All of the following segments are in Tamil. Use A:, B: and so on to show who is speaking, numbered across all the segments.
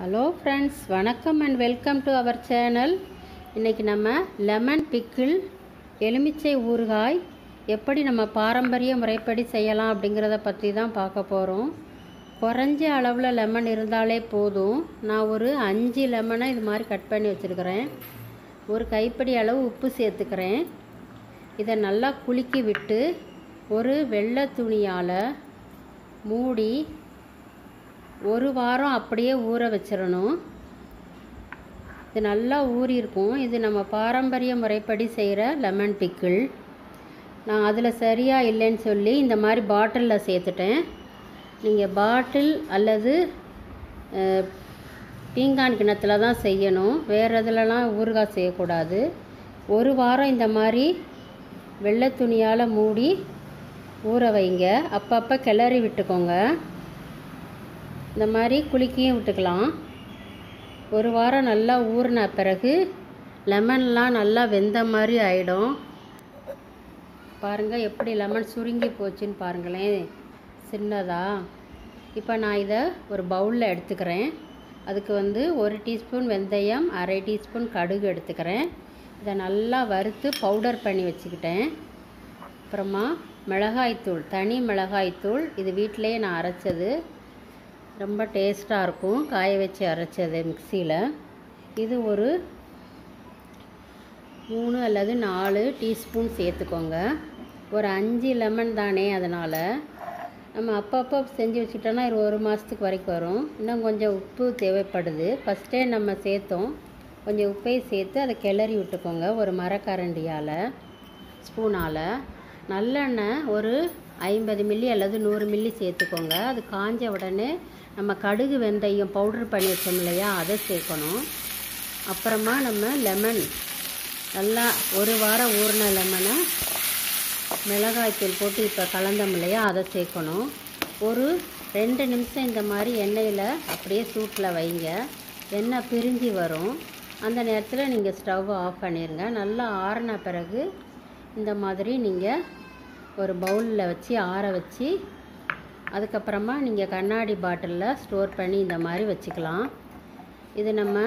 A: ஹலோ ஃப்ரெண்ட்ஸ் வணக்கம் and welcome to our channel இன்றைக்கி நம்ம லெமன் பிக்கிள் எலுமிச்சை ஊறுகாய் எப்படி நம்ம பாரம்பரிய முறைப்படி செய்யலாம் அப்படிங்கிறத பற்றி தான் பார்க்க போகிறோம் குறைஞ்ச அளவில் லெமன் இருந்தாலே போதும். நான் ஒரு அஞ்சு லெமனை இது மாதிரி கட் பண்ணி வச்சுருக்கிறேன். ஒரு கைப்பிடி அளவு உப்பு சேர்த்துக்கிறேன். இதை நல்லா குலுக்கி விட்டு ஒரு வெள்ளை துணியால் மூடி ஒரு வாரம் அப்படியே ஊற வச்சிடணும். இது நல்லா ஊறி இருக்கும் இது நம்ம பாரம்பரிய முறைப்படி செய்கிற லெமன் பிக்கிள். நான் அதில் சரியாக இல்லைன்னு சொல்லி இந்த மாதிரி பாட்டிலில் சேர்த்துட்டேன். நீங்கள் பாட்டில் அல்லது பீங்கான் கிணத்துல தான் செய்யணும். வேறு இதிலலாம் ஊறுகாய் செய்யக்கூடாது. ஒரு வாரம் இந்த மாதிரி வெள்ளை துணியால் மூடி ஊற வைங்க. அப்பப்போ கிளறி விட்டுக்கோங்க. இந்த மாதிரி குலுக்கியும் விட்டுக்கலாம். ஒரு வாரம் நல்லா ஊறின பிறகு லெமன்லாம் நல்லா வெந்த மாதிரி ஆகிடும் பாருங்கள் எப்படி லெமன் சுருங்கி போச்சுன்னு பாருங்களேன். சின்னதா. இப்போ நான் இதை ஒரு பவுலில் எடுத்துக்கிறேன். அதுக்கு வந்து ஒரு டீஸ்பூன் வெந்தயம் அரை டீஸ்பூன் கடுகு எடுத்துக்கிறேன். இதை நல்லா வறுத்து பவுடர் பண்ணி வச்சுக்கிட்டேன். அப்புறமா மிளகாய்த்தூள் தனி மிளகாய்த்தூள் இது வீட்டிலேயே நான் அரைச்சது. ரொம்ப டேஸ்ட்டாக இருக்கும். காய வச்சு அரைச்சது மிக்சியில். இது ஒரு மூணு அல்லது நாலு டீஸ்பூன் சேர்த்துக்கோங்க. ஒரு அஞ்சு லெமன் தானே அதனால். நம்ம அப்பப்போ செஞ்சு வச்சுக்கிட்டோன்னா இது ஒரு மாதத்துக்கு வரைக்கும் வரும். இன்னும் கொஞ்சம் உப்பு தேவைப்படுது. ஃபஸ்ட்டே நம்ம சேர்த்தோம். கொஞ்சம் உப்பையும் சேர்த்து அதை கிளறி விட்டுக்கோங்க. ஒரு மரக்கரண்டியால் ஸ்பூனால். நல்லெண்ணெய் ஒரு ஐம்பது மில்லி அல்லது நூறு மில்லி சேர்த்துக்கோங்க. அது காஞ்ச உடனே நம்ம கடுகு வெந்தயம் பவுடர் பண்ணி வச்சோம் இல்லையா அதை சேர்க்கணும். அப்புறமா நம்ம லெமன் நல்லா ஒரு வாரம் ஊறின லெமனை மிளகாய்த்தூள் போட்டு இப்போ கலந்தோம் இல்லையா அதை சேர்க்கணும். ஒரு ரெண்டு நிமிஷம் இந்த மாதிரி எண்ணெயில் அப்படியே சூட்டில் வைங்க. எண்ணெய் பிரிஞ்சு வரும். அந்த நேரத்தில் நீங்கள் ஸ்டவ் ஆஃப் பண்ணிடுங்க நல்லா ஆறின பிறகு இந்த மாதிரி நீங்கள் ஒரு பவுலில் வச்சு ஆற வச்சு அதுக்கப்புறமா நீங்கள் கண்ணாடி பாட்டிலில் ஸ்டோர் பண்ணி இந்த மாதிரி வச்சுக்கலாம். இது நம்ம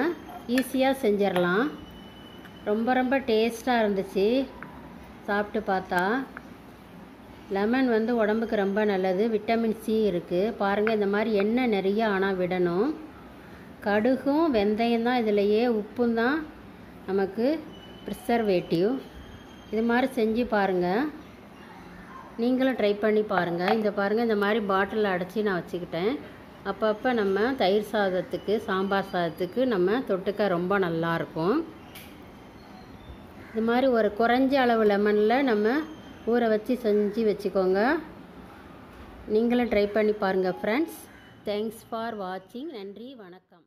A: ஈஸியாக செஞ்சிடலாம். ரொம்ப ரொம்ப டேஸ்ட்டாக இருந்துச்சு. சாப்பிட்டு பார்த்தா லெமன் வந்து உடம்புக்கு ரொம்ப நல்லது விட்டமின் சி இருக்குது பாருங்கள் இந்த மாதிரி எண்ணெய் நிறைய ஆனால் விடணும். கடுகும் வெந்தயம் தான் இதிலையே உப்பும் தான் நமக்கு ப்ரிசர்வேட்டிவ் இது மாதிரி செஞ்சு பாருங்கள் நீங்களும் ட்ரை பண்ணி பாருங்கள் இந்த பாருங்கள் இந்த மாதிரி பாட்டிலில் அடைச்சி நான் வச்சுக்கிட்டேன். அப்பப்போ நம்ம தயிர் சாதத்துக்கு சாம்பார் சாதத்துக்கு நம்ம தொட்டுக்க ரொம்ப நல்லாயிருக்கும் இது மாதிரி ஒரு குறைஞ்ச அளவு லெமனில் நம்ம ஊற வச்சு செஞ்சு வச்சுக்கோங்க. நீங்களும் ட்ரை பண்ணி பாருங்கள் ஃப்ரெண்ட்ஸ் தேங்க்ஸ் ஃபார் வாட்சிங் நன்றி வணக்கம்.